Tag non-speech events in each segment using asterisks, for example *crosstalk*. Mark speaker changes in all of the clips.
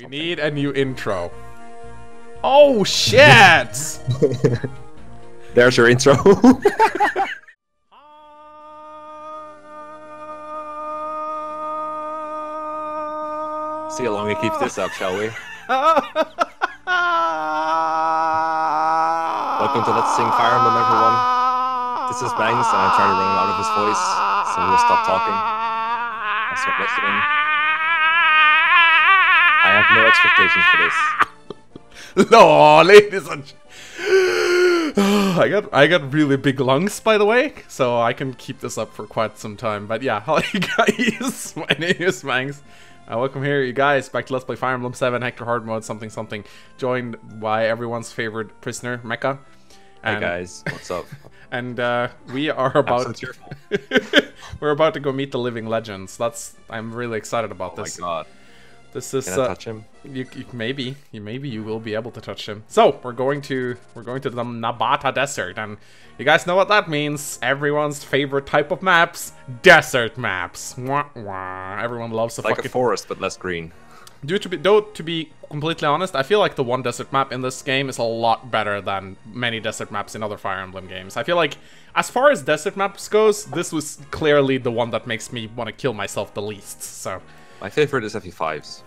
Speaker 1: We need a new intro. Oh shit! *laughs*
Speaker 2: There's your intro. *laughs* See how long we keep this up, shall we? Welcome to Let's Sing Fire Emblem, everyone. This is Mangs, and I'm trying to run him out of his voice, so we'll stop talking. I'll start listening. I have no expectations for this. *laughs*
Speaker 1: no, ladies and *sighs* I got I got really big lungs, by the way, so I can keep this up for quite some time. But yeah, *laughs* hi guys, *laughs* my name is Mangs. Uh, welcome here, you guys, back to Let's Play Fire Emblem 7 Hector Hard Mode, something something, joined by everyone's favorite prisoner, Mekkah.
Speaker 2: Hey guys, what's up?
Speaker 1: And uh, we are about
Speaker 2: so
Speaker 1: we're about to go meet the living legends. That's I'm really excited about this.
Speaker 2: Oh my god.
Speaker 1: This is
Speaker 2: Can I
Speaker 1: uh,
Speaker 2: touch him?
Speaker 1: you, you maybe you maybe you will be able to touch him. So we're going to we're going to the Nabata Desert, and you guys know what that means. Everyone's favorite type of maps, desert maps. Wah, wah. Everyone loves the
Speaker 2: Like a forest, but less green.
Speaker 1: Due to be though, to be completely honest, I feel like the one desert map in this game is a lot better than many desert maps in other Fire Emblem games. I feel like, as far as desert maps goes, this was clearly the one that makes me want to kill myself the least. So,
Speaker 2: My favorite is FE5s.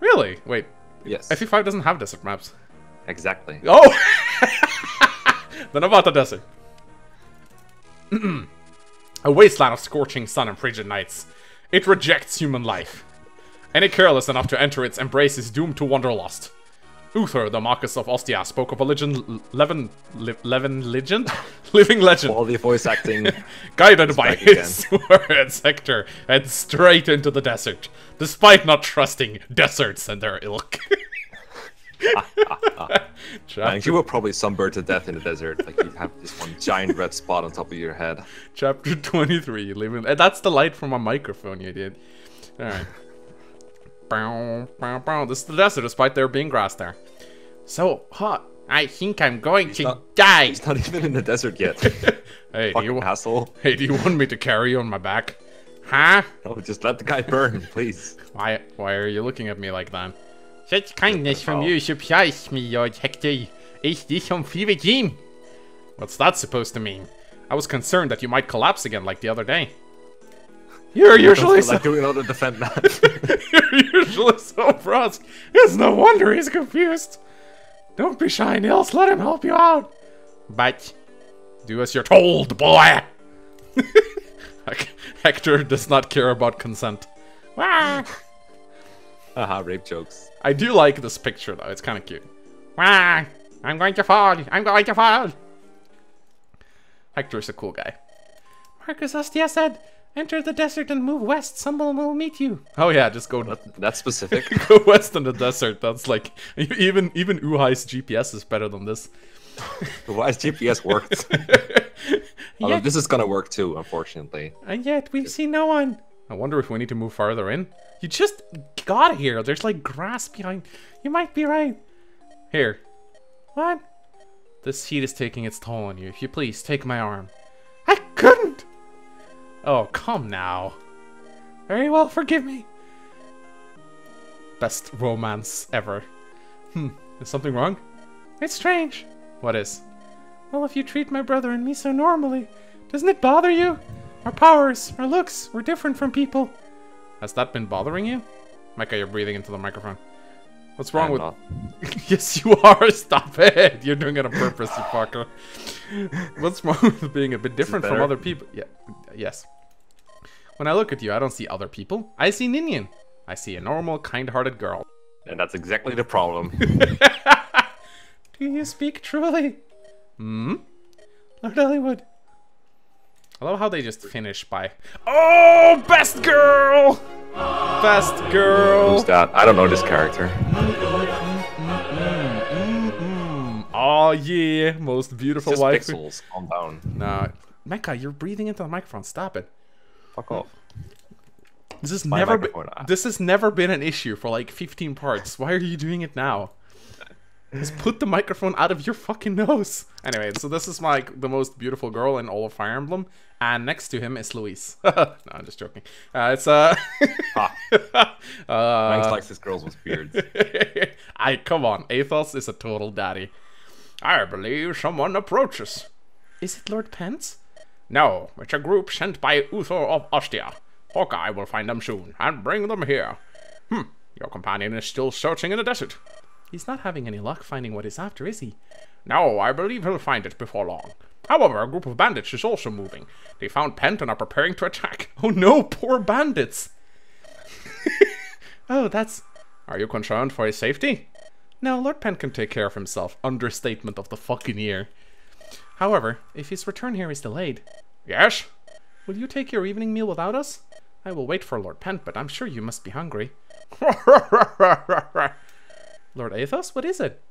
Speaker 1: Really, wait,
Speaker 2: Yes.
Speaker 1: FE5 doesn't have desert maps.
Speaker 2: Exactly.
Speaker 1: Oh! *laughs* the Nabata Desert. *clears throat* a wasteland of scorching sun and frigid nights. It rejects human life. Any careless enough to enter its embrace is doomed to wanderlust. Uther, the Marquess of Ostia, spoke of a legend, leven, li, leven legend? *laughs* Living legend.
Speaker 2: All the voice acting. *laughs*
Speaker 1: Guided by his *laughs* words, Hector heads straight into the desert, despite not trusting deserts and their ilk.
Speaker 2: And you were probably sunburned to death in the desert. Like you have this one giant red spot on top of your head.
Speaker 1: Chapter 23, living. and That's the light from my microphone, you did. Alright. Bow, bow, bow. This is the desert, despite there being grass there. So hot. I think I'm going to
Speaker 2: not-
Speaker 1: die.
Speaker 2: He's not even in the desert yet. *laughs*
Speaker 1: Hey, do you,
Speaker 2: asshole.
Speaker 1: hey, do you want me to carry you on my back? Huh?
Speaker 2: No, just let the guy burn, *laughs* please.
Speaker 1: Why, why are you looking at me like that? Such kindness from you surprised me, Lord Hector. Is this on free regime? What's that supposed to mean? I was concerned that you might collapse again like the other day. *laughs* You're usually so
Speaker 2: like doing another defend that.
Speaker 1: You're usually so brusque. It's no wonder he's confused. Don't be shy, Nils. Let him help you out. But do as you're told, boy. *laughs* Hector does not care about consent. Wah. *laughs*
Speaker 2: Haha, rape jokes.
Speaker 1: I do like this picture though. It's kind of cute. Wah. I'm going to fall. I'm going to fall. Hector's a cool guy. Marquess Ostia said, "Enter the desert and move west. Someone will meet you." Oh yeah, just go
Speaker 2: That, that's specific. *laughs*
Speaker 1: go west in the desert. That's like even even Uhai's GPS is better than this.
Speaker 2: Why has GPS worked? Although
Speaker 1: Yet,
Speaker 2: this is gonna work too, unfortunately.
Speaker 1: and yet we see no one. I wonder if we need to move farther in. You just got here. There's like grass behind. You might be right. Here. What? This heat is taking its toll on you. If you please, take my arm. I couldn't. Oh, come now. Very well, forgive me. Best romance ever. Hmm, is something wrong? It's strange. What is? Well, if you treat my brother and me so normally, doesn't it bother you? Our powers, our looks, we're different from people. Has that been bothering you? Mekkah, you're breathing into the microphone. What's wrong
Speaker 2: I'm
Speaker 1: with... *laughs* yes, you are. *laughs* Stop it. You're doing it on purpose, you fucker. What's wrong with being a bit different from other people? Yeah, yes. When I look at you, I don't see other people. I see Ninian. I see a normal, kind-hearted girl.
Speaker 2: And that's exactly the problem. *laughs* *laughs*
Speaker 1: Do you speak truly? Hmm? Lord Eliwood. I love how they just finish by, Oh, best girl! Best girl!
Speaker 2: Who's that? I don't know this character.
Speaker 1: Oh yeah, most beautiful
Speaker 2: Just
Speaker 1: wife.
Speaker 2: pixels. Calm down.
Speaker 1: Nah, Mekkah, you're breathing into the microphone. Stop it.
Speaker 2: Fuck off.
Speaker 1: This has
Speaker 2: My
Speaker 1: never been.
Speaker 2: ah.
Speaker 1: This has never been an issue for like 15 parts. Why are you doing it now? Just put the microphone out of your fucking nose. Anyway, so this is like the most beautiful girl in all of Fire Emblem, And next to him is Louise. *laughs* no, I'm just joking. Uh, it's uh,
Speaker 2: Ha. *laughs*
Speaker 1: uh
Speaker 2: Mangs likes his girls with beards. *laughs*
Speaker 1: I come on, Athos is a total daddy. I believe someone approaches. Is it Lord Pent? No, it's a group sent by Uther of Ostia. Hawkeye will find them soon and bring them here. Hmm, your companion is still searching in the desert. He's not having any luck finding what he's after, is he? No, I believe he'll find it before long. However, a group of bandits is also moving. They found Pent and are preparing to attack. *laughs* Oh no, poor bandits! *laughs* oh, that's. Are you concerned for his safety? No, Lord Pent can take care of himself. Understatement of the fucking year. However, if his return here is delayed. Yes? Will you take your evening meal without us? I will wait for Lord Pent, but I'm sure you must be hungry. *laughs* Lord Athos, what is it?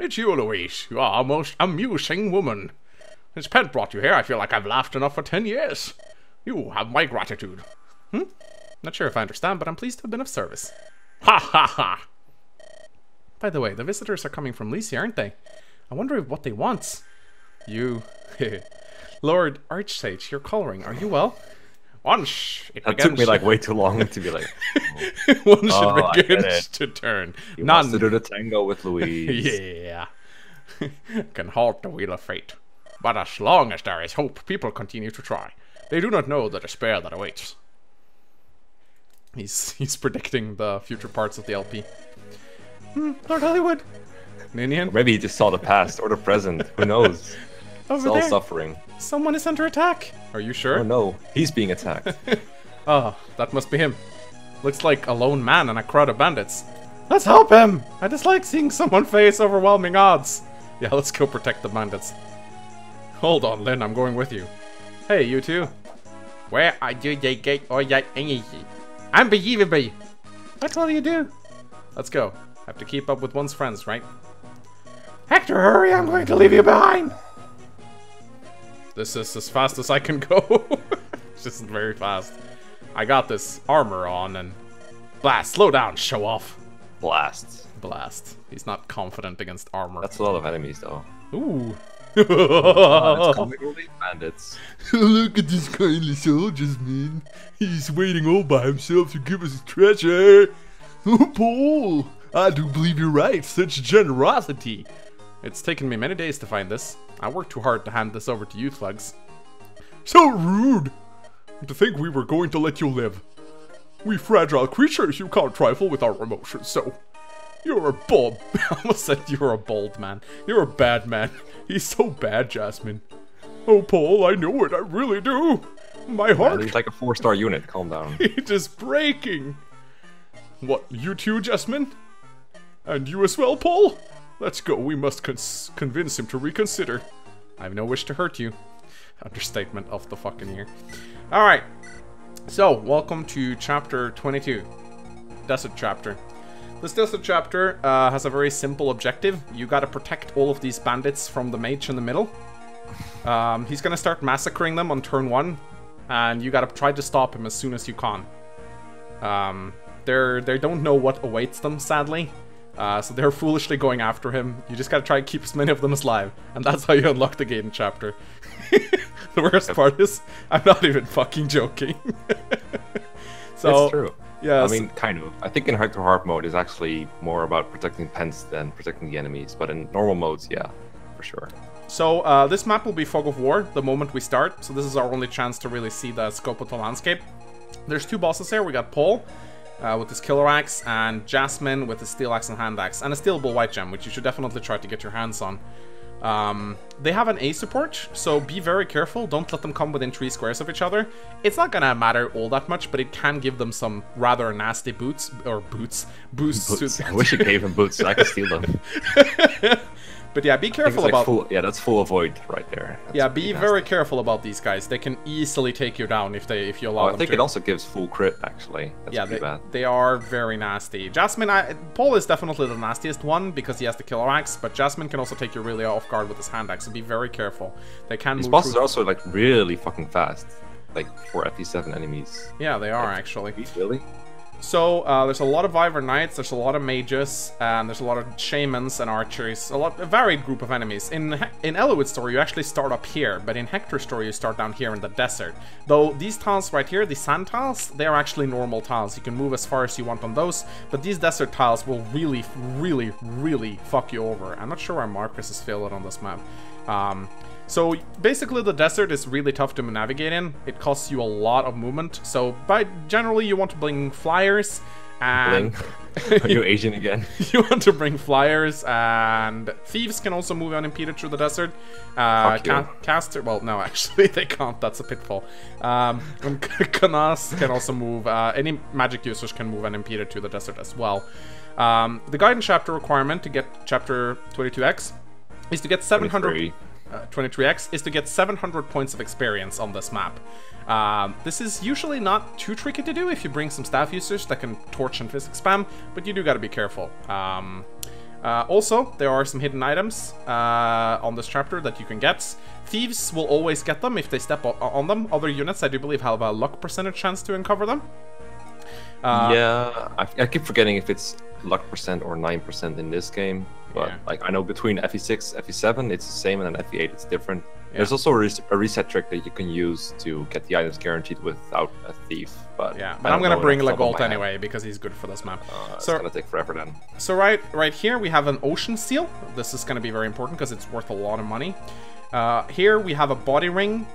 Speaker 1: It's you, Louise. You are a most amusing woman. Since Pent brought you here, I feel like I've laughed enough for ten years. You have my gratitude. Hmm? Not sure if I understand, but I'm pleased to have been of service. Ha ha ha! By the way, the visitors are coming from Lycia, aren't they? I wonder what they want. You. *laughs* Lord Archsage, you're coloring. Are you well? Once it
Speaker 2: That
Speaker 1: begins
Speaker 2: took me like way too long to be like. *laughs*
Speaker 1: once
Speaker 2: Oh, I
Speaker 1: it begins
Speaker 2: it.
Speaker 1: to turn.
Speaker 2: He wants to do the tango with Louise. *laughs*
Speaker 1: Yeah. can halt the wheel of fate. But as long as there is hope, people continue to try. They do not know the despair that awaits. He's he's predicting the future parts of the LP. Hmm, Lord Eliwood. Ninian,
Speaker 2: Maybe he just saw the past or the present. Who knows? It's all
Speaker 1: there.
Speaker 2: suffering.
Speaker 1: Someone is under attack. Are you sure?
Speaker 2: Oh no, he's being attacked.
Speaker 1: Oh, *laughs* that must be him. Looks like a lone man and a crowd of bandits. Let's help him! I dislike seeing someone face overwhelming odds. Yeah, let's go protect the bandits. Hold on, Lyn, I'm going with you. Hey, you two. Where are you, they get all that energy? Unbelievable! What will you do? Let's go. Have to keep up with one's friends, right? Hector, hurry! I'm going to leave you behind! This is as fast as I can go. *laughs* it's just very fast. I got this armor on and blast. Slow down, show off.
Speaker 2: Blasts.
Speaker 1: Blast. He's not confident against armor.
Speaker 2: That's a lot of enemies though.
Speaker 1: Ooh.
Speaker 2: Oh, it's comic relief bandits. *laughs*
Speaker 3: Look at this kindly soldiers, man. He's waiting all by himself to give us treasure. Oh, *laughs* Paul, I do believe you're right. Such generosity.
Speaker 1: It's taken me many days to find this. I worked too hard to hand this over to you thugs.
Speaker 3: So rude. To think we were going to let you live. We fragile creatures, you can't trifle with our emotions, so.
Speaker 1: You're a bold. *laughs* I almost said you're a bold man. You're a bad man. *laughs* He's so bad, Jasmine.
Speaker 3: Oh, Paul, I know it, I really do. My heart
Speaker 2: he's like a four-star unit. Calm down. *laughs*
Speaker 1: It is breaking.
Speaker 3: What, you too, Jasmine? And you as well, Paul? Let's go, we must convince him to reconsider.
Speaker 1: I have no wish to hurt you. *laughs* Understatement of the fucking year. Alright. So, welcome to chapter 22. Desert chapter. This desert chapter uh, has a very simple objective. You gotta protect all of these bandits from the mage in the middle. Um, he's gonna start massacring them on turn one, and you gotta try to stop him as soon as you can. Um, they're they don't know what awaits them, sadly. Uh, so they're foolishly going after him. You just gotta try to keep as many of them as alive, and that's how you unlock the Gaiden chapter. *laughs* the worst part is, I'm not even fucking joking. *laughs* so
Speaker 2: it's true.
Speaker 1: Yeah,
Speaker 2: I mean, kind of. I think in Hector Hard mode is actually more about protecting Pent than protecting the enemies. But in normal modes, yeah, for sure.
Speaker 1: So uh, this map will be Fog of War the moment we start, so this is our only chance to really see the scope of the landscape. There's two bosses here. We got Paul uh, with his Killer Axe and Jasmine with his Steel Axe and Hand Axe, and a Stealable White Gem, which you should definitely try to get your hands on. Um, they have an A support, so be very careful. Don't let them come within three squares of each other. It's not gonna matter all that much, but it can give them some rather nasty boots or boots boosts. to-
Speaker 2: Boots. I wish it gave him boots so I could steal them. *laughs*
Speaker 1: but yeah, be
Speaker 2: I think it's
Speaker 1: careful
Speaker 2: like
Speaker 1: about.
Speaker 2: full, yeah, that's full avoid right there. That's
Speaker 1: Yeah, be
Speaker 2: nasty.
Speaker 1: very careful about these guys. They can easily take you down if they if you allow
Speaker 2: Oh, I think
Speaker 1: to.
Speaker 2: it also gives full crit actually. That's
Speaker 1: yeah,
Speaker 2: pretty
Speaker 1: they,
Speaker 2: bad.
Speaker 1: they are very nasty. Jasmine, I, Paul is definitely the nastiest one because he has the killer axe, but Jasmine can also take you really off guard with his hand axe. So be very careful. They can
Speaker 2: These bosses
Speaker 1: through-
Speaker 2: are also like really fucking fast. Like for FE7 enemies.
Speaker 1: Yeah, they are actually.
Speaker 2: Really?
Speaker 1: So uh, there's a lot of Wyvern Knights, there's a lot of mages, and there's a lot of shamans and archers, a lot a varied group of enemies. In in Eliwood's story, you actually start up here, but in Hector's story, you start down here in the desert. Though these tiles right here, the sand tiles, they are actually normal tiles. You can move as far as you want on those, but these desert tiles will really, really, really fuck you over. I'm not sure why Marcus is filled on this map. Um, so basically the desert is really tough to navigate in. It costs you a lot of movement. So by generally you want to bring flyers and
Speaker 2: Bling. *laughs* Are you Asian again? *laughs*
Speaker 1: you want to bring flyers and thieves can also move unimpeded through the desert. Uh, ca- caster, well, no, actually *laughs* they can't. That's a pitfall. Um, and Canas can also move. Uh, any magic users can move unimpeded to the desert as well. Um, the Gaiden chapter requirement to get chapter 22x is to get 700.
Speaker 2: 23.
Speaker 1: Uh, 23x is to get 700 points of experience on this map. Um, this is usually not too tricky to do if you bring some staff users that can torch and physics spam, but you do gotta be careful. Um, uh, also, there are some hidden items uh, on this chapter that you can get. Thieves will always get them if they step on them. Other units, I do believe, have a luck percentage chance to uncover them. Uh,
Speaker 2: yeah, I, I keep forgetting if it's luck percent or nine percent in this game. But
Speaker 1: Yeah.
Speaker 2: like I know between FE6, FE7, it's the same, and then FE8, it's different.
Speaker 1: Yeah.
Speaker 2: There's also a, res- a reset trick that you can use to get the items guaranteed without a thief. But
Speaker 1: Yeah, but I'm gonna bring Legault anyway because he's good for this map.
Speaker 2: Uh, it's
Speaker 1: so,
Speaker 2: gonna take forever then.
Speaker 1: So right, right here we have an ocean seal. This is going to be very important because it's worth a lot of money. Uh, here we have a body ring.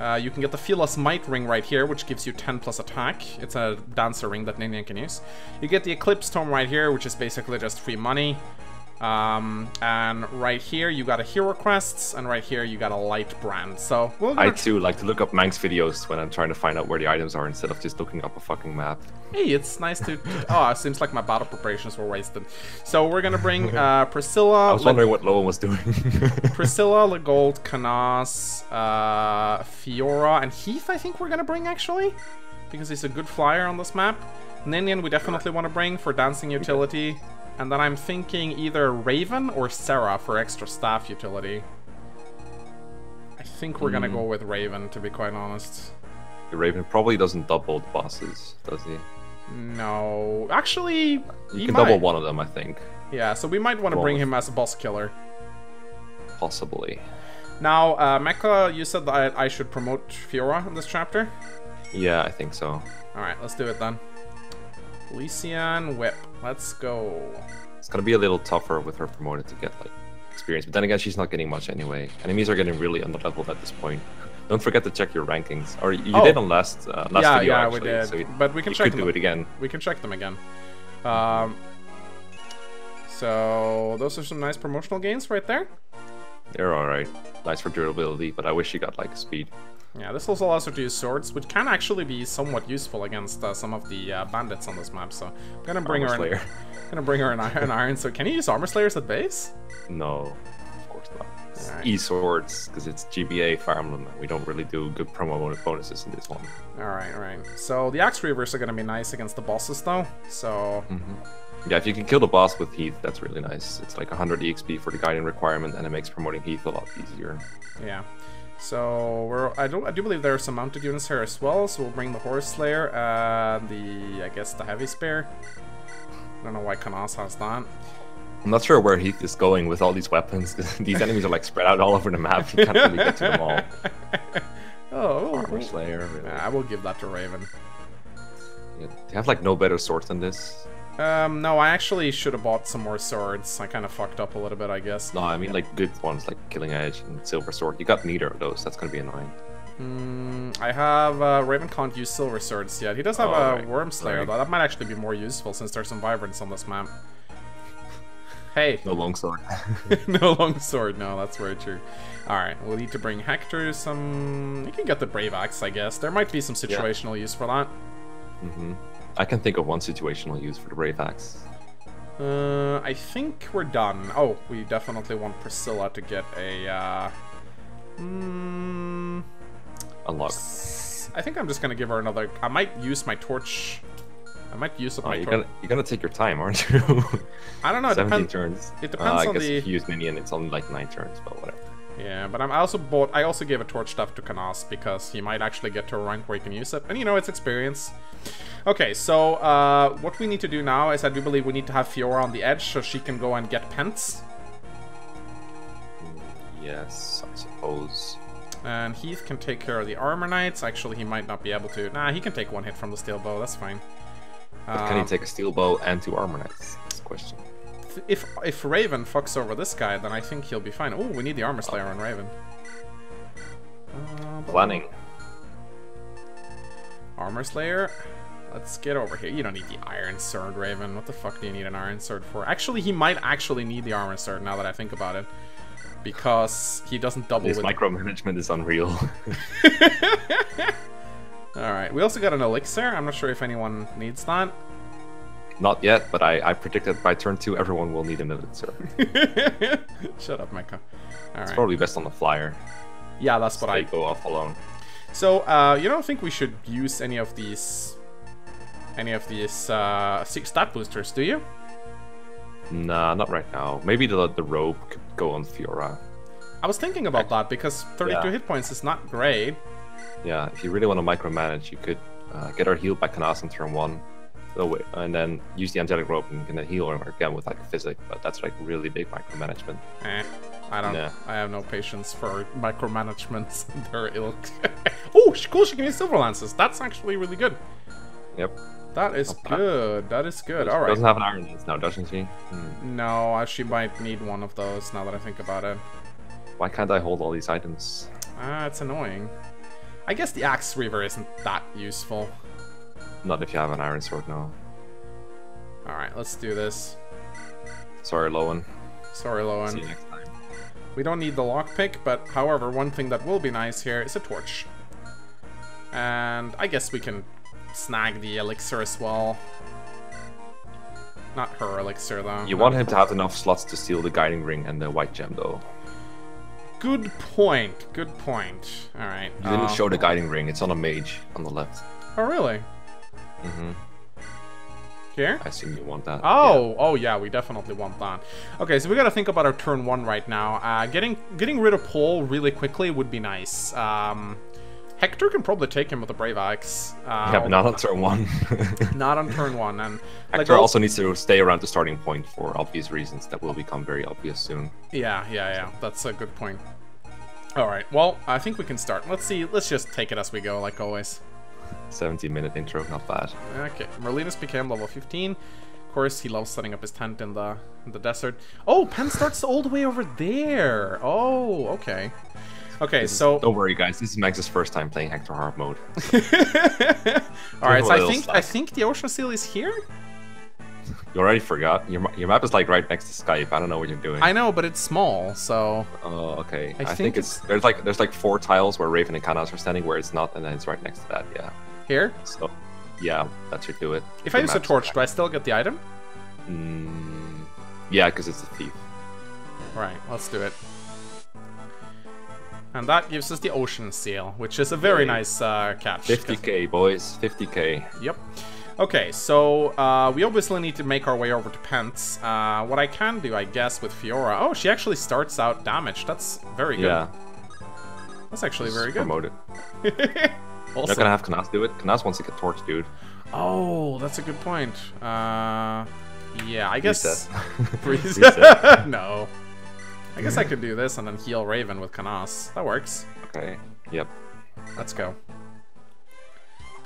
Speaker 1: Uh, you can get the Filla's Might ring right here, which gives you 10 plus attack. It's a dancer ring that Ninian can use. You get the Eclipse Tome right here, which is basically just free money. Um, and right here you got a Hero Crests, and right here you got a Light Brand. So we're
Speaker 2: I too like to look up Mangs videos when I'm trying to find out where the items are instead of just looking up a fucking map.
Speaker 1: Hey, it's nice to. Oh, it seems like my battle preparations were wasted. So we're gonna bring *laughs* uh, Priscilla.
Speaker 2: I was wondering what Lowen was doing. *laughs*
Speaker 1: Priscilla, Legault, Canas, uh, Fiora, and Heath, I think we're gonna bring actually. Because he's a good flyer on this map. Ninian, we definitely want to bring for dancing utility. And then I'm thinking either Raven or Sarah for extra staff utility. I think we're gonna
Speaker 2: Hmm.
Speaker 1: go with Raven, to be quite honest.
Speaker 2: Raven probably doesn't double the bosses, does he?
Speaker 1: No, actually,
Speaker 2: You
Speaker 1: he
Speaker 2: can
Speaker 1: might.
Speaker 2: double one of them, I think.
Speaker 1: Yeah, so we might want to bring him as a boss killer.
Speaker 2: Possibly.
Speaker 1: Now, uh, Mekkah, you said that I, I should promote Fiora in this chapter.
Speaker 2: Yeah, I think so.
Speaker 1: Alright, let's do it then. Elysian Whip. Let's go.
Speaker 2: It's gonna be a little tougher with her promoted to get like experience, but then again, she's not getting much anyway. Enemies are getting really underleveled at this point. *laughs* Don't forget to check your rankings, or you
Speaker 1: Oh.
Speaker 2: did on last uh, last
Speaker 1: yeah,
Speaker 2: video
Speaker 1: yeah,
Speaker 2: actually.
Speaker 1: we did.
Speaker 2: So you,
Speaker 1: but we can
Speaker 2: you
Speaker 1: check
Speaker 2: could
Speaker 1: them.
Speaker 2: do it again.
Speaker 1: We can check them again. Um, so those are some nice promotional gains right there.
Speaker 2: They're all right. Nice for durability, but I wish you got like speed.
Speaker 1: Yeah, this also allows her to use swords, which can actually be somewhat useful against uh, some of the uh, bandits on this map. So I'm gonna bring
Speaker 2: Armor
Speaker 1: her.
Speaker 2: Slayer.
Speaker 1: An, *laughs* gonna bring her an, an iron. So can you use armor slayers at base?
Speaker 2: No, of course not. It's
Speaker 1: Alright.
Speaker 2: E-swords because it's GBA Fire Emblem. We don't really do good promo bonuses in this one.
Speaker 1: All right, all right. So the axe reavers are gonna be nice against the bosses, though. So
Speaker 2: Yeah, if you can kill the boss with Heath, that's really nice. It's like 100 EXP for the Gaiden requirement, and it makes promoting Heath a lot easier.
Speaker 1: Yeah. So we're I do I do believe there are some mounted units here as well. So we'll bring the horse slayer and the I guess the heavy spear. I don't know why Canas has that.
Speaker 2: I'm not sure where Heath is going with all these weapons. *laughs* these enemies are like spread out all over the map. You can't really get to them all. *laughs*
Speaker 1: Oh,
Speaker 2: Armor
Speaker 1: well,
Speaker 2: Slayer. Really.
Speaker 1: nah, I will give that to Raven.
Speaker 2: Yeah, they have like no better swords than this.
Speaker 1: Um, no, I actually should have bought some more swords. I kind of fucked up a little bit, I guess.
Speaker 2: No, I mean like good ones like Killing Edge and Silver Sword. You got neither of those. That's gonna be annoying.
Speaker 1: Mm, I have uh, Raven can't use silver swords yet. He does have
Speaker 2: Oh,
Speaker 1: a
Speaker 2: right.
Speaker 1: worm slayer
Speaker 2: Sorry.
Speaker 1: though. That might actually be more useful since there's some vibrance on this map. *laughs* Hey,
Speaker 2: No long sword. *laughs*
Speaker 1: no long sword. No, that's very true. All right, we'll need to bring Hector some. You can get the brave axe, I guess. There might be some situational use for that.
Speaker 2: hmm I can think of one situational use for the Brave Axe.
Speaker 1: Uh, I think we're done. Oh, we definitely want Priscilla to get a. Uh, mm,
Speaker 2: Unlock.
Speaker 1: I think I'm just gonna give her another. I might use my torch. I might use up
Speaker 2: Oh,
Speaker 1: my
Speaker 2: you're
Speaker 1: torch.
Speaker 2: gonna you're gonna take your time, aren't you?
Speaker 1: I don't know. It *laughs*
Speaker 2: 17
Speaker 1: depends.
Speaker 2: turns.
Speaker 1: it
Speaker 2: Uh,
Speaker 1: depends
Speaker 2: I
Speaker 1: on
Speaker 2: guess
Speaker 1: the-
Speaker 2: if you use Ninian, it's only like nine turns, but whatever.
Speaker 1: Yeah, but I'm, I also bought. I also gave a torch stuff to Canas because he might actually get to a rank where he can use it, and you know it's experience. Okay, so uh, what we need to do now is I do believe we need to have Fiora on the edge so she can go and get Pent.
Speaker 2: Yes, I suppose.
Speaker 1: and Heath can take care of the armor knights. Actually, he might not be able to. Nah, he can take one hit from the steel bow. That's fine.
Speaker 2: But can he
Speaker 1: Um,
Speaker 2: take a steel bow and two armor knights? That's the question.
Speaker 1: If if Raven fucks over this guy, then I think he'll be fine. Oh, we need the armor slayer on Raven. Uh,
Speaker 2: Planning.
Speaker 1: Armor Slayer. Let's get over here. You don't need the Iron Sword, Raven. What the fuck do you need an Iron Sword for? Actually, he might actually need the Armor Sword now that I think about it. Because he doesn't double
Speaker 2: This micromanagement is unreal. *laughs*
Speaker 1: Alright, we also got an Elixir. I'm not sure if anyone needs that.
Speaker 2: Not yet, but I, I predict that by turn two everyone will need an elixir. *laughs*
Speaker 1: Shut up, Mekkah.
Speaker 2: It's
Speaker 1: Alright.
Speaker 2: probably best on the flyer.
Speaker 1: Yeah, that's what I...
Speaker 2: go off alone.
Speaker 1: So, uh, you don't think we should use any of these... Any of these, uh, six stat boosters, do you?
Speaker 2: Nah, not right now. Maybe the the robe could go on Fiora.
Speaker 1: I was thinking about that because 32
Speaker 2: Yeah.
Speaker 1: hit points is not great.
Speaker 2: Yeah, if you really want to micromanage, you could uh, get her healed by Canas on turn one. Oh, way, and then use the angelic rope and then heal her again with like a physic, but that's like really big micromanagement.
Speaker 1: Eh, I don't.
Speaker 2: Nah.
Speaker 1: I have no patience for micromanagements. *laughs* They're ilk. *laughs* oh, cool! She can use silver lances. That's actually really good.
Speaker 2: Yep.
Speaker 1: That is
Speaker 2: bad.
Speaker 1: good. That is good.
Speaker 2: She
Speaker 1: All right.
Speaker 2: Doesn't have an iron lance now, doesn't she? Hmm.
Speaker 1: No, uh, she might need one of those now that I think about it.
Speaker 2: Why can't I hold all these items?
Speaker 1: Ah, it's annoying. I guess the axe reaver isn't that useful.
Speaker 2: Not if you have an iron sword now.
Speaker 1: All right, let's do this.
Speaker 2: Sorry, Lowen.
Speaker 1: Sorry,
Speaker 2: See you
Speaker 1: Lowen.
Speaker 2: next time.
Speaker 1: We don't need the lockpick, but however, one thing that will be nice here is a torch. And I guess we can snag the elixir as well. Not her elixir, though.
Speaker 2: You want him to have enough slots to steal the guiding ring and the white gem, though.
Speaker 1: Good point. Good point. Alright.
Speaker 2: You didn't
Speaker 1: uh,
Speaker 2: show the guiding ring. It's on a mage on the left.
Speaker 1: Oh, really?
Speaker 2: Hmm
Speaker 1: Here?
Speaker 2: I assume you want that.
Speaker 1: Oh, oh yeah, we definitely want that. Okay, so we gotta think about our turn one right now. Uh, getting getting rid of Paul really quickly would be nice. Um, Hector can probably take him with a Brave Axe. Uh,
Speaker 2: Yeah, but not on turn one. *laughs*
Speaker 1: not on turn one. And
Speaker 2: Hector
Speaker 1: al-
Speaker 2: also needs to stay around the starting point for obvious reasons that will become very obvious soon.
Speaker 1: Yeah, yeah, yeah. That's a good point. All right. Well, I think we can start. Let's see. Let's just take it as we go, like always.
Speaker 2: 17 minute intro, not bad.
Speaker 1: Okay. Merlinus became level 15. Of course, he loves setting up his tent in the in the desert. Oh, Pent starts all the way over there. Oh, okay. Okay,
Speaker 2: This is-
Speaker 1: so
Speaker 2: don't worry, guys. This is Max's first time playing Hector hard mode. *laughs*
Speaker 1: all right. So I think I think the ocean seal is here.
Speaker 2: You already forgot. Your your map is like right next to Skype. I don't know what you're doing.
Speaker 1: I know, but it's small, so
Speaker 2: Oh, okay.
Speaker 1: I
Speaker 2: I,
Speaker 1: think
Speaker 2: think, it's there's like there's like four tiles where Raven and Canas are standing where it's not, and then it's right next to that. Yeah.
Speaker 1: here.
Speaker 2: So, yeah, that should do it.
Speaker 1: If I use a torch, do I still get the item?
Speaker 2: Mm, yeah, because it's a thief.
Speaker 1: Right, let's do it. And that gives us the ocean seal, which is a very nice uh, catch. 'cause-
Speaker 2: 50k, boys. 50k.
Speaker 1: Yep. Okay, so uh, we obviously need to make our way over to Pent. Uh, what I can do, I guess, with Fiora. Oh, she actually starts out damaged. That's very good.
Speaker 2: Yeah.
Speaker 1: That's actually very good.
Speaker 2: Promoted.
Speaker 1: also, *laughs*
Speaker 2: Not gonna have Canas do it. Canas wants to get torch, dude.
Speaker 1: oh, that's a good point. Uh, yeah, I guess.
Speaker 2: Reset. *laughs* *laughs* Reset.
Speaker 1: no. I guess I could do this and then heal Raven with Canas. That works.
Speaker 2: Okay. Yep.
Speaker 1: Let's go.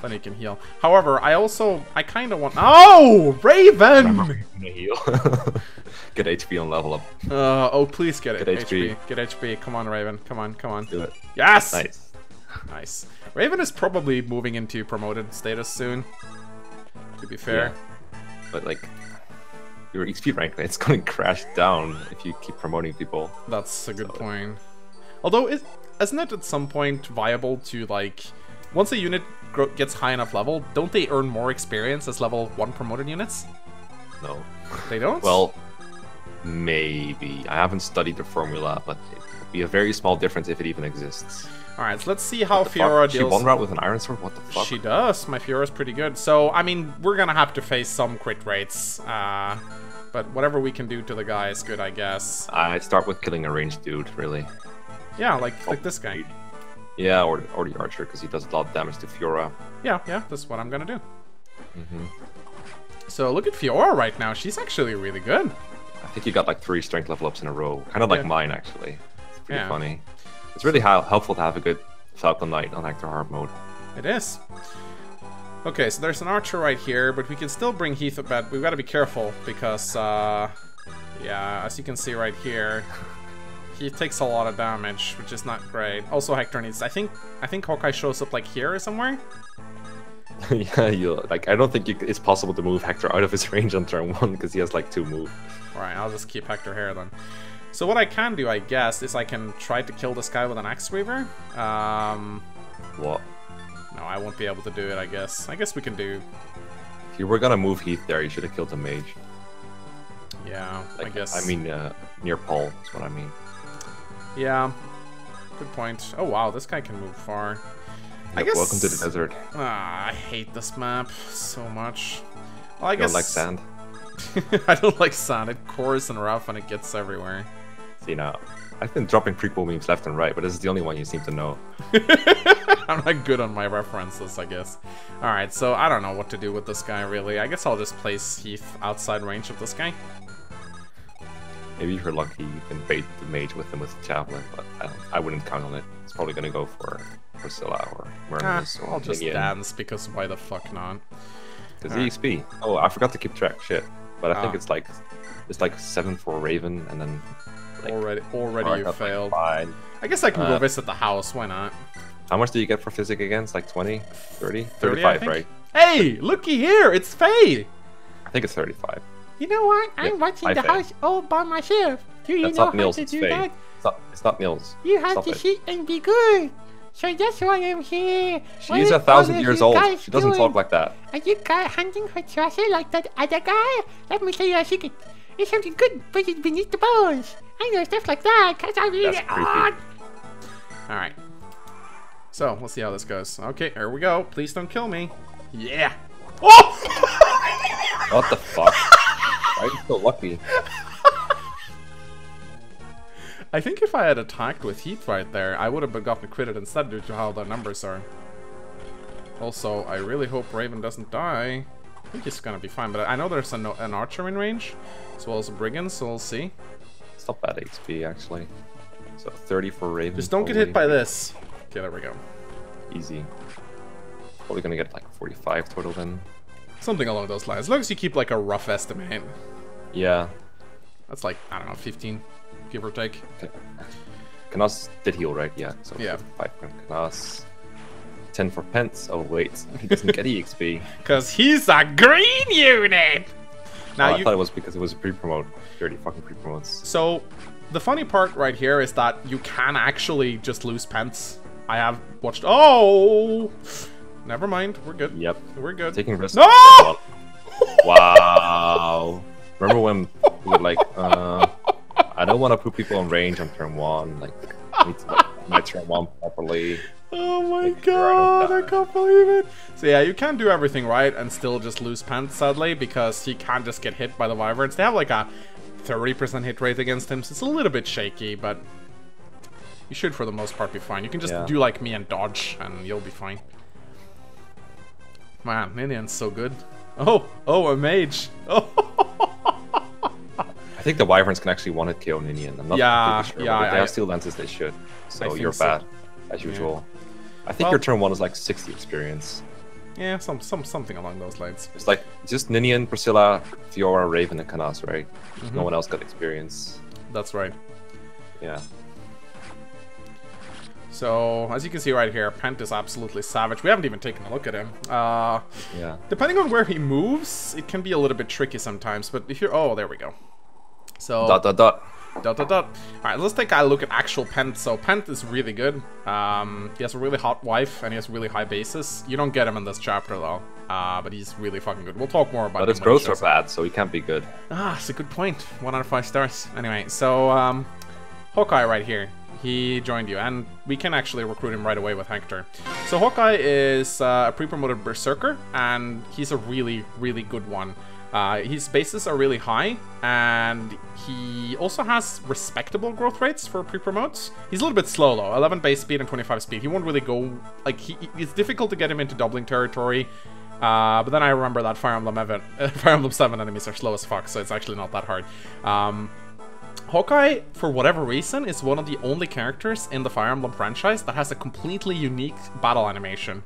Speaker 1: Then he can heal. However, I also I kind of want. Oh, Raven!
Speaker 2: heal. *laughs* get HP on level up.
Speaker 1: Uh, oh, please get it.
Speaker 2: Get
Speaker 1: HP.
Speaker 2: HP.
Speaker 1: Get HP. Come on, Raven. Come on. Come on.
Speaker 2: Do it.
Speaker 1: Yes.
Speaker 2: Nice.
Speaker 1: Nice. Raven is probably moving into promoted status soon. To be fair.
Speaker 2: But like, your XP rank, it's *laughs* gonna crash down if you keep promoting people.
Speaker 1: That's a good
Speaker 2: So-
Speaker 1: point. Although, is, isn't it at some point viable to like, once a unit gro- gets high enough level, don't they earn more experience as level one promoted units?
Speaker 2: No.
Speaker 1: They don't.
Speaker 2: Well, maybe. I haven't studied the formula, but it would be a very small difference if it even exists.
Speaker 1: all right. So let's see how Fiora
Speaker 2: fuck? She one route with an iron sword. What the fuck?
Speaker 1: She does. My Fiora's pretty good. So, I mean, we're gonna have to face some crit rates. Uh, but whatever we can do to the guy is good, I guess.
Speaker 2: I start with killing a ranged dude. Really.
Speaker 1: Yeah, like like this guy.
Speaker 2: Yeah, or or the archer because he does a lot of damage to Fiora.
Speaker 1: Yeah, yeah, that's what I'm gonna do.
Speaker 2: hmm
Speaker 1: So look at Fiora right now. She's actually really good.
Speaker 2: I think you got like three strength level ups in a row, kind of like
Speaker 1: Yeah.
Speaker 2: mine actually. It's pretty
Speaker 1: Yeah.
Speaker 2: funny. It's really helpful to have a good Falcon Knight on Hector hard mode.
Speaker 1: It is. Okay, so there's an archer right here, but we can still bring Heath up bed. We've got to be careful because, uh, yeah, as you can see right here, he takes a lot of damage, which is not great. Also, Hector needs. I think I think Hawkeye shows up like here or somewhere. *laughs*
Speaker 2: yeah, you like. I don't think you, it's possible to move Hector out of his *laughs* range on turn one because he has like two move.
Speaker 1: Alright, I'll just keep Hector here then. So what I can do, I guess, is I can try to kill this guy with an Axe Reaver. Um,
Speaker 2: What?
Speaker 1: no, I won't be able to do it, I guess. I guess we can do,
Speaker 2: If you were gonna move Heath there, you should have killed the mage.
Speaker 1: yeah,
Speaker 2: Like,
Speaker 1: I guess.
Speaker 2: I mean, uh, near Paul. is what I mean.
Speaker 1: Yeah, good point. Oh wow, this guy can move far. I guess.
Speaker 2: Welcome to the desert.
Speaker 1: Ah, I hate this map so much. Well, I
Speaker 2: You
Speaker 1: guess
Speaker 2: don't like sand. *laughs*
Speaker 1: I don't like sand. It coarse and rough, and it gets everywhere.
Speaker 2: See now, I've been dropping prequel memes left and right, but this is the only one you seem to know. *laughs*
Speaker 1: I'm not good on my references, I guess. All right, so I don't know what to do with this guy really. I guess I'll just place Heath outside range of this guy.
Speaker 2: Maybe if you're lucky, you can bait the mage with him with the javelin, but I, don't, I wouldn't count on it. It's probably gonna go for Priscilla or
Speaker 1: Ah,
Speaker 2: Mermaid or
Speaker 1: I'll just
Speaker 2: Ninian.
Speaker 1: dance because why the fuck not?
Speaker 2: Because
Speaker 1: Alright.
Speaker 2: EXP. Oh, I forgot to keep track. Shit. But I think
Speaker 1: Ah.
Speaker 2: it's like it's like seven for Raven, and then like
Speaker 1: already, already you
Speaker 2: like,
Speaker 1: failed.
Speaker 2: five.
Speaker 1: I guess I can go
Speaker 2: Uh,
Speaker 1: visit the house. Why not?
Speaker 2: How much do you get for physic against? Like 20, 30,
Speaker 1: 30,
Speaker 2: 35, right?
Speaker 1: Hey, looky here, it's Fae.
Speaker 2: I think it's 35.
Speaker 4: You know what? I'm watching
Speaker 2: I
Speaker 4: the house all by myself. Do you
Speaker 2: That's
Speaker 4: know how to do that?
Speaker 2: It's not. It's not Nils.
Speaker 4: You have
Speaker 2: Stop
Speaker 4: to
Speaker 2: it.
Speaker 4: sit and be good. So that's why I'm here.
Speaker 2: She
Speaker 4: What
Speaker 2: is a thousand years old. She doesn't
Speaker 4: doing?
Speaker 2: talk like that.
Speaker 4: Are you guys hunting for treasure like that other guy? Let me tell you a secret. It's something good, but it's beneath the bones. I know stuff like that, because I'm really
Speaker 2: That's
Speaker 1: All right. So let's see how this goes. Okay, here we go. Please don't kill me. Yeah. Oh!
Speaker 2: What the fuck? You so lucky?
Speaker 1: I think if I had attacked with Heath right there, I would have gotten critted instead due to how the numbers are. Also, I really hope Raven doesn't die. I think he's gonna be fine, but I know there's an, an archer in range, as well as a brigand, so we'll see.
Speaker 2: It's not bad XP actually. So 30 for Raven.
Speaker 1: Just don't get hit by this. Okay, there we go.
Speaker 2: Easy. Probably gonna get like 45 total then.
Speaker 1: Something along those lines. As long as you keep like a rough estimate.
Speaker 2: Yeah.
Speaker 1: That's like, I don't know, 15, give or take.
Speaker 2: Okay. Canas did heal, right? Yeah. So
Speaker 1: Yeah.
Speaker 2: 5 for Canas. 10 for Pent. Oh wait, he doesn't get EXP. *laughs*
Speaker 1: Cause he's a green unit! Now
Speaker 2: oh, I thought it was because it was a pre-promote. Dirty fucking pre-promotes.
Speaker 1: So, the funny part right here is that you can actually just lose Pent. I have watched. Oh! Never mind. We're good.
Speaker 2: Yep.
Speaker 1: We're good.
Speaker 2: Taking risks.
Speaker 1: No! *laughs*
Speaker 2: Wow. Remember when we were like, uh, I don't want to put people in range on turn one. Like, I need to like, my turn one properly.
Speaker 1: Oh my
Speaker 2: I
Speaker 1: god, I can't believe it. So yeah, you can't do everything right and still just lose pants, sadly, because he can't just get hit by the wyverns. They have like a 30% hit rate against him, so it's a little bit shaky, but you should for the most part be fine. You can just
Speaker 2: Yeah.
Speaker 1: do like me and dodge, and you'll be fine. Man, Ninian's so good. Oh, oh, a mage. Oh, *laughs*
Speaker 2: I think the wyverns can actually one hit KO Ninian. I'm not
Speaker 1: Yeah,
Speaker 2: sure,
Speaker 1: yeah,
Speaker 2: but they
Speaker 1: I-
Speaker 2: have steel lenses, they should. So you're
Speaker 1: so.
Speaker 2: bad, as usual. I think
Speaker 1: Well-
Speaker 2: your turn one is like 60 experience.
Speaker 1: yeah, some, some, something along those lines.
Speaker 2: It's like just Ninian, Priscilla, Fiora, Raven, and Canas, right?
Speaker 1: Mm-hmm.
Speaker 2: No one else got experience.
Speaker 1: That's right.
Speaker 2: Yeah.
Speaker 1: So, as you can see right here, Pent is absolutely savage. We haven't even taken a look at him. Uh,
Speaker 2: Yeah.
Speaker 1: depending on where he moves, it can be a little bit tricky sometimes. But if you're... Oh, there we go. So,
Speaker 2: Dot dot dot.
Speaker 1: dot, dot, dot. Alright, let's take a look at actual Pent. So, Pent is really good. Um, he has a really hot wife, and he has really high bases. You don't get him in this chapter, though. Uh, but he's really fucking good. We'll talk more about
Speaker 2: But
Speaker 1: him
Speaker 2: his
Speaker 1: when
Speaker 2: growths are bad, so he can't be good.
Speaker 1: Ah, it's a good point. One out of five stars. Anyway, so um, Hawkeye right here. He joined you, and we can actually recruit him right away with Hector. So Hawkeye is uh, a pre-promoted berserker, and he's a really, really good one. Uh, his bases are really high, and he also has respectable growth rates for pre-promotes. He's a little bit slow though, 11 base speed and 25 speed. He won't really go like he, it's difficult to get him into doubling territory. Uh, but then I remember that Fire Emblem, Evan, *laughs* Fire Emblem 7 enemies are slow as fuck, so it's actually not that hard. Um, Hawkeye, for whatever reason, is one of the only characters in the Fire Emblem franchise that has a completely unique battle animation.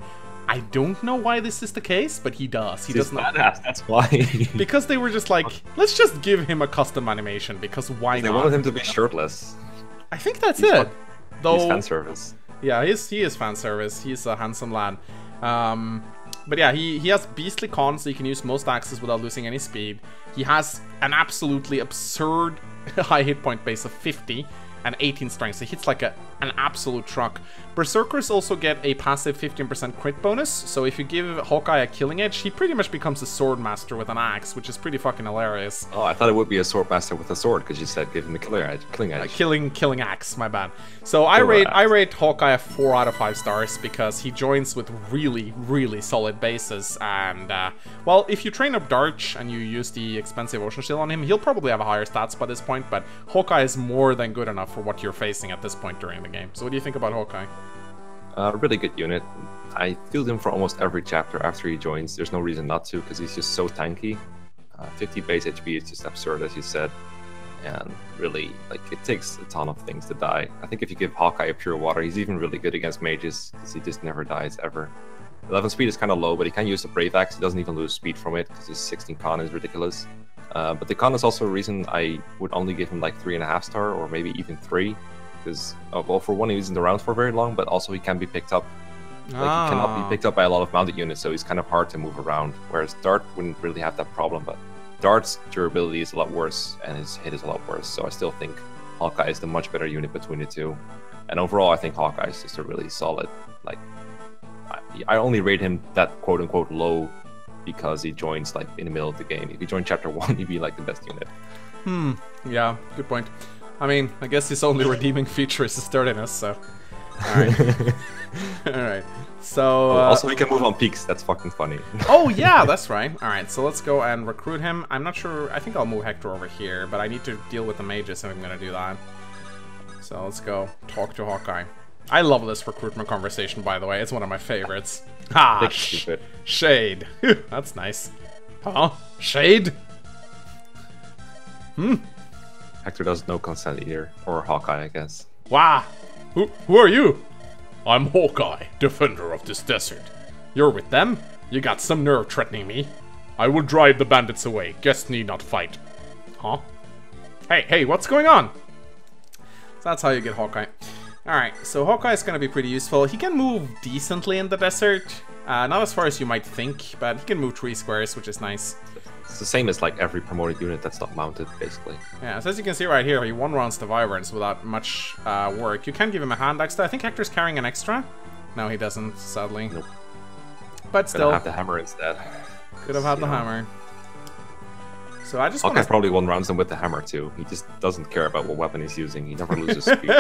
Speaker 1: I don't know why this is the case, but he does. He does not.
Speaker 2: badass, that's why. *laughs*
Speaker 1: Because they were just like, *laughs* let's just give him a custom animation, because why
Speaker 2: they
Speaker 1: not?
Speaker 2: wanted him to be shirtless.
Speaker 1: I think that's
Speaker 2: He's
Speaker 1: it.
Speaker 2: fun-
Speaker 1: Though,
Speaker 2: He's fan service.
Speaker 1: yeah, he's, he is fan service. He's a handsome lad. Um, but yeah, he, he has beastly con, so he can use most axes without losing any speed. He has an absolutely absurd *laughs* high hit point base of 50 and 18 strength, so he hits like a, an absolute truck. Berserkers also get a passive 15% crit bonus, so if you give Hawkeye a killing edge, he pretty much becomes a sword master with an axe, which is pretty fucking hilarious.
Speaker 2: Oh, I thought it would be a sword master with a sword because you said give him a killer edge, killing edge.
Speaker 1: killing killing axe my bad so i rate
Speaker 2: axe.
Speaker 1: i rate hawkeye a four out of five stars because he joins with really really solid bases and uh, well if you train up Dart and you use the expensive ocean shield on him he'll probably have higher stats by this point but hawkeye is more than good enough for what you're facing at this point during the game so what do you think about hawkeye
Speaker 2: A really good unit. I field him for almost every chapter after he joins. There's no reason not to because he's just so tanky. Uh, 50 base HP is just absurd, as you said. And really, like, it takes a ton of things to die. I think if you give Hawkeye a pure water, he's even really good against mages because he just never dies ever. 11 speed is kind of low, but he can use the Brave Axe. He doesn't even lose speed from it because his 16 con is ridiculous. Uh, but the con is also a reason I would only give him like 3.5 star or maybe even 3. Because, uh, well, for one, he isn't around for very long, but also he can be picked up like he cannot
Speaker 1: Ah.
Speaker 2: be picked up by a lot of mounted units, so he's kind of hard to move around. Whereas Dart wouldn't really have that problem, but Dart's durability is a lot worse and his hit is a lot worse. So I still think Hawkeye is the much better unit between the two. And overall, I think Hawkeye is just a really solid. Like, I, I only rate him that quote unquote low because he joins like in the middle of the game. If he joined chapter *laughs* one, he'd be like the best unit.
Speaker 1: Hmm. Yeah. Good point. I mean, I guess his only *laughs* redeeming feature is his sturdiness. So. *laughs* All right. All right. So. Uh,
Speaker 2: also, we can move on peaks. That's fucking funny.
Speaker 1: Oh yeah, that's right. All right, so let's go and recruit him. I'm not sure. I think I'll move Hector over here, but I need to deal with the mages if I'm gonna do that. So let's go talk to Hawkeye. I love this recruitment conversation, by the way. It's one of my favorites. *laughs* Ah, sh- shade. that's nice. Huh? Shade? Hmm?
Speaker 2: Hector does no consent either, or Hawkeye, I guess.
Speaker 1: Wah! Who, who are you? I'm Hawkeye, defender of this desert. You're with them? You got some nerve threatening me. I will drive the bandits away. Guests need not fight. Huh? Hey, hey, what's going on? So that's how you get Hawkeye. Alright, so Hawkeye is gonna be pretty useful. He can move decently in the desert. Uh, not as far as you might think, but he can move three squares, which is nice.
Speaker 2: It's the same as like every promoted unit that's not mounted, basically.
Speaker 1: Yeah, so as you can see right here, he one rounds the Wyverns without much uh, work. You can give him a hand axe. though. I think Hector's carrying an extra. No, he doesn't, sadly.
Speaker 2: Nope.
Speaker 1: But still,
Speaker 2: have the hammer instead.
Speaker 1: could have had the hammer. So I just
Speaker 2: Hawkeye
Speaker 1: want to...
Speaker 2: probably one rounds him with the hammer too. He just doesn't care about what weapon he's using. He never loses *laughs* speed.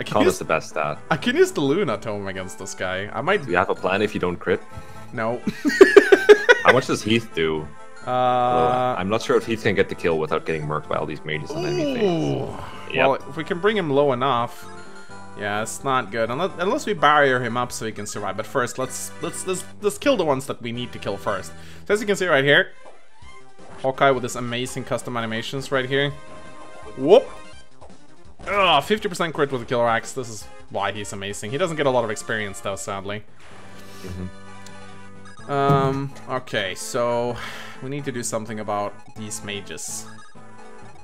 Speaker 1: I can, use,
Speaker 2: the best stat.
Speaker 1: I can use the Luna Tome against this guy. I might...
Speaker 2: Do you have a plan if you don't crit?
Speaker 1: No. *laughs* *laughs*
Speaker 2: How much does Heath do?
Speaker 1: Uh...
Speaker 2: I'm not sure if Heath can get the kill without getting murked by all these mages and anything. Yep.
Speaker 1: Well, if we can bring him low enough, yeah, it's not good. Unless, unless we barrier him up so he can survive. But first, let's let's let's let's kill the ones that we need to kill first. So as you can see right here, Hawkeye with his amazing custom animations right here. Whoop! Ugh, 50% crit with the killer axe. This is why he's amazing. He doesn't get a lot of experience though, sadly. Um. Okay, so we need to do something about these mages.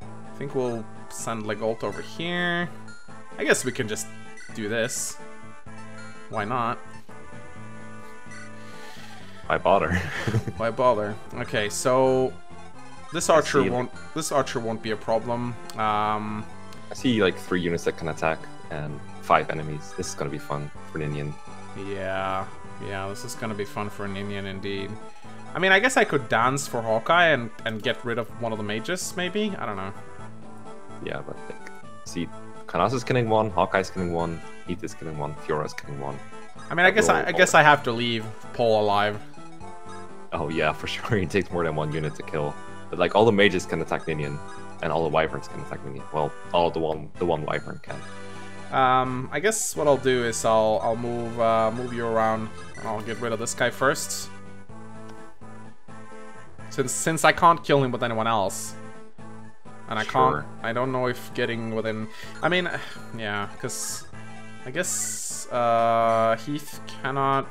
Speaker 1: I think we'll send Legault over here. I guess we can just do this. Why not?
Speaker 2: I bother. *laughs*
Speaker 1: Why bother? Okay, so this archer won't this archer won't be a problem. Um,
Speaker 2: I see like three units that can attack and five enemies. This is gonna be fun for an Indian.
Speaker 1: yeah, yeah, this is gonna be fun for an Indian indeed. I mean, I guess I could dance for Hawkeye and and get rid of one of the mages, maybe. I don't know.
Speaker 2: Yeah, but like, see, Kanasa's killing one, Hawkeye's killing one, Heath is killing one, Fiora's killing one.
Speaker 1: I mean, I guess I, I guess I have to leave Paul alive.
Speaker 2: Oh yeah, for *laughs* sure. He takes more than one unit to kill. But like all the mages can attack Ninian, and all the wyverns can attack me. Well, all the one the one wyvern can.
Speaker 1: Um, I guess what I'll do is I'll I'll move uh, move you around. I'll get rid of this guy first. Since since I can't kill him with anyone else. And I
Speaker 2: Sure.
Speaker 1: can't I don't know if getting within I mean yeah, cuz I guess uh Heath cannot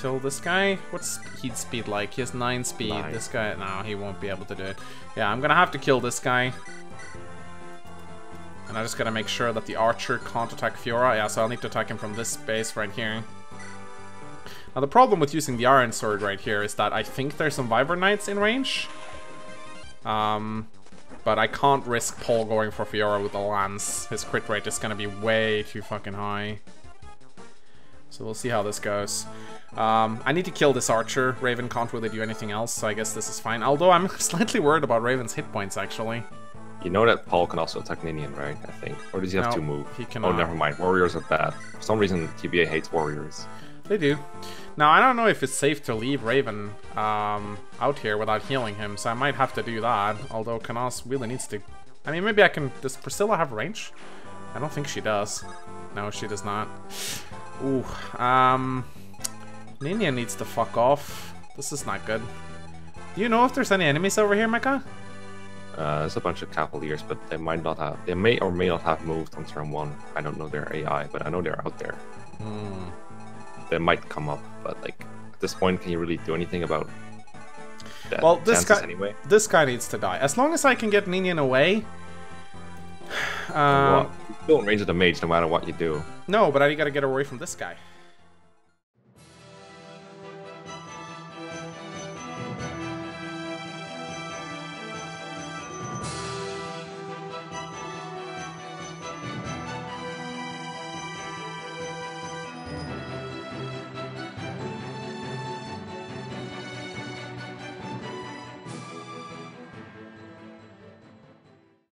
Speaker 1: kill this guy. What's Heath speed like? He has 9 speed.
Speaker 2: Nine.
Speaker 1: This guy no, he won't be able to do it. Yeah, I'm going to have to kill this guy. And I just gotta make sure that the archer can't attack Fiora. Yeah, so I'll need to attack him from this space right here. Now the problem with using the Iron Sword right here is that I think there's some Wyvern Knights in range. Um, but I can't risk Paul going for Fiora with the lance. His crit rate is gonna be way too fucking high. So we'll see how this goes. Um, I need to kill this archer. Raven can't really do anything else, so I guess this is fine. Although I'm *laughs* slightly worried about Raven's hit points, actually.
Speaker 2: You know that Paul can also attack Ninian, right? I think. Or does he have
Speaker 1: No,
Speaker 2: to move?
Speaker 1: he
Speaker 2: Oh, never mind. Warriors are bad. For some reason, TBA hates warriors.
Speaker 1: They do. Now, I don't know if it's safe to leave Raven um, out here without healing him, so I might have to do that. Although Canas really needs to... I mean, maybe I can... Does Priscilla have range? I don't think she does. No, she does not. Ooh, um... Ninian needs to fuck off. This is not good. Do you know if there's any enemies over here, Mekkah?
Speaker 2: Uh, there's a bunch of cavaliers, but they might not have. They may or may not have moved on turn one. I don't know their AI, but I know they're out there.
Speaker 1: Hmm.
Speaker 2: They might come up, but like at this point, can you really do anything about that?
Speaker 1: Well, this guy...
Speaker 2: anyway.
Speaker 1: This guy needs to die. As long as I can get Ninian away...
Speaker 2: Well,
Speaker 1: Um,
Speaker 2: you're still in range of the mage, no matter what you do.
Speaker 1: no, but I gotta get away from this guy.